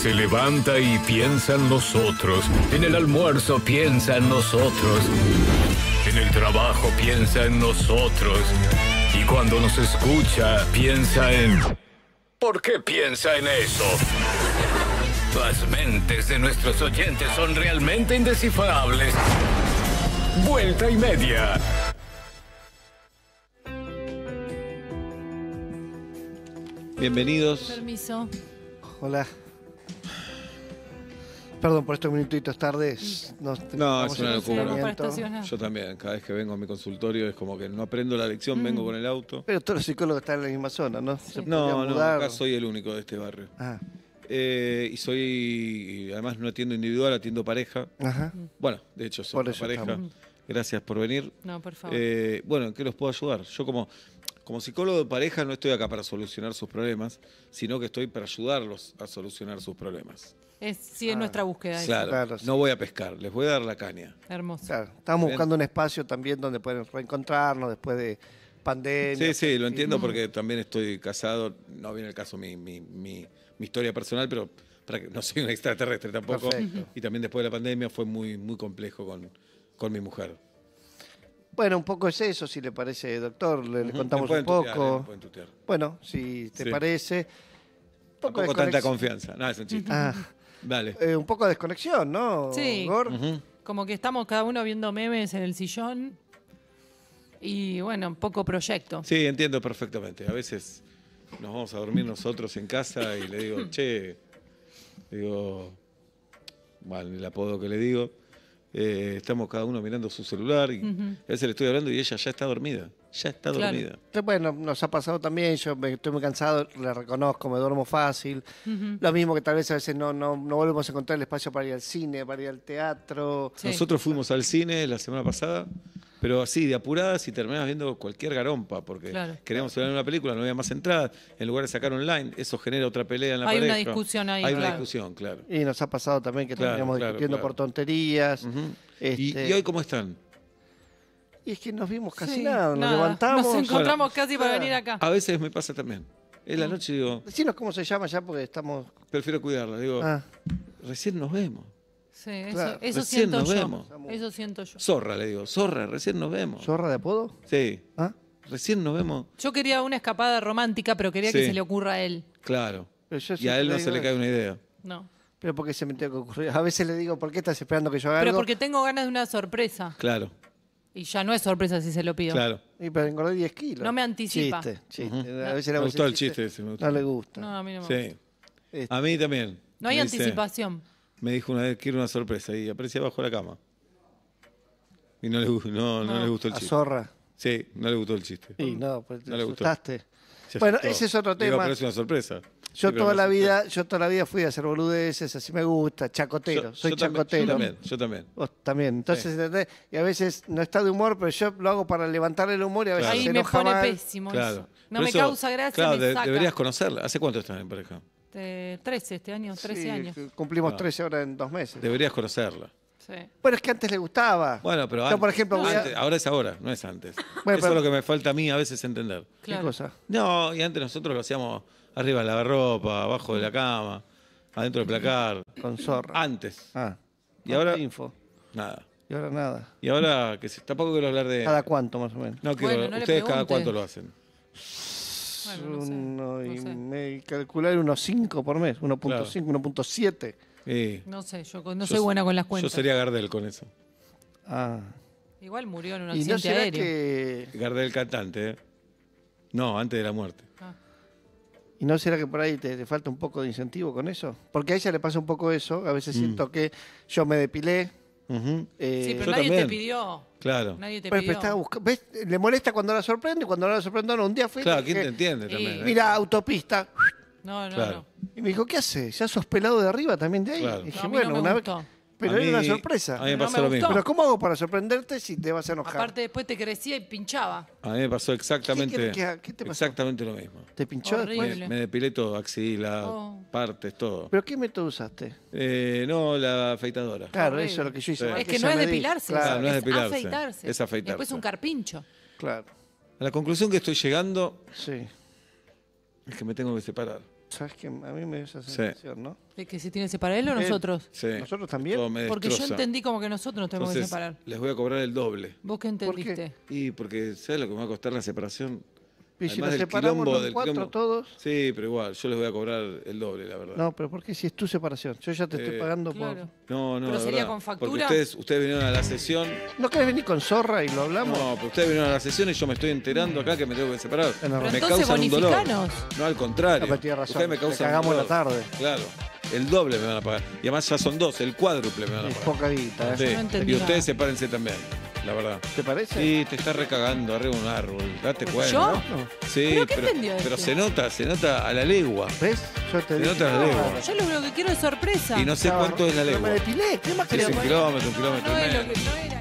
Se levanta y piensa en nosotros. En el almuerzo piensa en nosotros. En el trabajo piensa en nosotros. Y cuando nos escucha, piensa en... ¿Por qué piensa en eso? Las mentes de nuestros oyentes son realmente indescifrables. Vuelta y media. Bienvenidos. Permiso. Hola. Perdón por estos minutitos tardes. Nos- No, es una locura. Yo también, cada vez que vengo a mi consultorio es como que no aprendo la lección, vengo con el auto. Pero todos los psicólogos están en la misma zona, ¿no? Se No, no, acá soy el único de este barrio. Ah, Eh, y soy, y además no atiendo individual, atiendo pareja. ajá. Bueno, de hecho soy pareja. estamos. Gracias por venir. No, por favor. Eh, bueno, ¿en qué los puedo ayudar? Yo como, como psicólogo de pareja no estoy acá para solucionar sus problemas, sino que estoy para ayudarlos a solucionar sus problemas. es, sí, es nuestra búsqueda. esa. Claro, Claro, sí. no voy a pescar, les voy a dar la caña. Hermoso. Claro. Estamos buscando un espacio también donde pueden reencontrarnos después de pandemia. Sí, sí, lo entiendo porque también estoy casado, no viene el caso mi, mi, mi, mi historia personal, pero para que no soy un extraterrestre tampoco. Perfecto. Y también después de la pandemia fue muy, muy complejo con, con mi mujer. Bueno, un poco es eso, si le parece, doctor. Le, contamos me un tutear, eh, poco. me pueden tutear. Bueno, si te Sí. parece. Un poco de Tampoco tanta confianza. No, es un chiste. Ah, Dale. eh, un poco de desconexión, ¿no? Sí. Gor? Ujú. Como que estamos cada uno viendo memes en el sillón. Y bueno, poco proyecto. Sí, entiendo perfectamente. A veces nos vamos a dormir nosotros en casa y le digo, che, digo, bueno, el apodo que le digo, eh, estamos cada uno mirando su celular y a veces le estoy hablando y ella ya está dormida. Ya está Claro. dormida. Bueno, nos ha pasado también, yo me, estoy muy cansado, le reconozco, me duermo fácil. Lo mismo que tal vez a veces no, no, no volvemos a encontrar el espacio para ir al cine, para ir al teatro. Sí. Nosotros fuimos al cine la semana pasada, pero así, de apuradas y terminás viendo cualquier garompa, porque Claro. queríamos ver una película, no había más entradas, en lugar de sacar online, eso genera otra pelea en la Hay una pareja. discusión ahí, Hay una discusión, claro. Y nos ha pasado también que Claro, terminamos claro, discutiendo claro. por tonterías. Este, ¿Y, y hoy cómo están? y es que nos vimos casi Sí, nada, nos levantamos. Nos encontramos Bueno, casi para claro. venir acá. A veces me pasa también. En la noche digo, Decinos cómo se llama ya porque estamos... prefiero cuidarla. Digo, Ah, recién nos vemos. Sí, eso, Claro. eso Recién siento nos yo. vemos. Eso siento yo. Zorra, le digo, zorra, recién nos vemos. ¿Zorra de apodo? Sí, ¿Ah? recién nos vemos. Yo quería una escapada romántica, pero quería que se le ocurra a él. Claro. Y a él no se le cae eso. una idea. No. Pero porque se me tiene que ocurrir. A veces le digo, ¿por qué estás esperando que yo haga Pero algo? porque tengo ganas de una sorpresa. Claro, Y ya no es sorpresa si se lo pido. claro. Y pero engordé 10 kilos. No me anticipa. Chiste. A veces le Me hago gustó el chiste ese, me gustó. No le gusta. No, a mí no me Sí. gusta. Este, A mí también. No hay Me dice- anticipación. Me dijo una vez que era una sorpresa y aparecía bajo la cama. Y no le, no, no No. le gustó el a chiste. zorra. Sí, no le gustó el chiste. Y no, pues te No le gustó. asustaste. Se Bueno, asustó. ese es otro Digo, tema. pero es una sorpresa. Yo pero toda me la vida, yo toda la vida fui a hacer boludeces, así me gusta, chacotero, Yo- soy yo también, chacotero. Yo también, yo también. Vos también. Entonces, ¿entendés? Y a veces no está de humor, pero yo lo hago para levantarle el humor y a veces Claro. Ahí se me enoja pone mal. pésimo Claro. eso. No Pero me eso- causa gracia, Claro, me de- saca. deberías conocerla. ¿Hace cuánto están en pareja? Eh, 13 este año, 13 Sí, años. Cumplimos Ah. 13 horas en dos meses. Deberías conocerla. Sí. Bueno, es que antes le gustaba. Bueno, pero Yo, antes, por ejemplo, voy a- antes- ahora es ahora, no es antes. Bueno, Eso pero- es lo que me falta a mí a veces entender. ¿Qué Claro. cosa? No, y antes nosotros lo hacíamos arriba del lavarropa, abajo de la cama, adentro del placar. Con zorra. Antes. Ah. Y ahora- Info. Nada. Y ahora nada. Y ahora, que se- tampoco quiero hablar de... ¿Cada cuánto más o menos? No quiero, Bueno, no le ustedes cada preguntes. cuánto lo hacen. Bueno, no sé, Uno y no sé. me calcular unos 5 por mes, 1.5, 1.7. Sí. No sé, yo con- no Yo- soy buena con las Yo cuentas. sería Gardel con eso. Ah. Igual murió en un Y no accidente será aéreo. que Gardel cantante, ¿eh? No, antes de la muerte. Ah. ¿Y no será que por ahí te, te falta un poco de incentivo con eso? Porque a ella le pasa un poco eso. A Mm. veces siento que yo me depilé. Eh, Sí, pero yo nadie también. te pidió. Claro. Nadie te pidió. ¿ves? Le molesta cuando la sorprende y cuando no la sorprendo no. Un día fui y Claro, ¿quién te entiende Y- también? eh? mira, autopista. No, no, Claro. no. Y me dijo, ¿qué haces? ¿Ya sos pelado de arriba también de ahí? Claro. Y dije, No, a mí bueno, no me una vez. Pero era una sorpresa. A mí me No pasó me lo gustó. mismo. Pero ¿cómo hago para sorprenderte si te vas a enojar? Aparte después te crecía y pinchaba. A mí me pasó exactamente, ¿Qué- qué- qué te pasó? exactamente lo mismo. ¿Te pinchó Horrible. después? Me, me depilé todo, axila, Oh. partes, todo. ¿Pero qué método usaste? Eh, no, la afeitadora. Claro, Horrible. eso es lo que yo hice. Sí. es que no es me depilarse. Claro, Claro, no es depilarse, afeitarse. es afeitarse. Después un carpincho. claro. A la conclusión que estoy llegando Sí. es que me tengo que separar. ¿Sabes qué? A mí me dio esa sensación, ¿no? ¿De que se tiene que separar él o Él. nosotros? Sí. ¿Nosotros también? Todo me Porque yo destroza. entendí como que nosotros nos tenemos que Entonces, separar. les voy a cobrar el doble. ¿Vos qué entendiste? Y porque, ¿sabes lo que me va a costar la separación? Y si Además nos del separamos los del cuatro quilombo. todos. Sí, pero igual, yo les voy a cobrar el doble, la verdad. No, pero ¿por qué si es tu separación? Yo ya te estoy Eh, pagando Claro. no, no, ¿Pero la sería verdad. con factura? Porque ustedes, ustedes vinieron a la sesión. por. ¿No querés venir con zorra y lo hablamos? No, pero ustedes vinieron a la sesión y yo me estoy enterando acá que me tengo que separar. Pero me entonces causan un dolor. bonificanos. No, al contrario. Pero tiene razón, Ustedes me te causan un cagamos la dolor. tarde. Claro. El doble me van a pagar. Y además ya son dos, el cuádruple me van a Es pagar. poca guita, ¿eh? Sí. No entendí y ustedes sepárense también, la verdad. ¿Te parece? Sí, te estás recagando arriba de un árbol, date cuenta. ¿Yo? No. Sí, ¿Pero qué pero, entendió pero este? se nota, se nota a la legua. ¿Ves? Yo te Se dije. nota la no, legua. Yo lo único que quiero es sorpresa. Y no sé cuánto es la legua. Me depilé, ¿qué más es un kilómetro, un kilómetro No y es lo medio. que- no es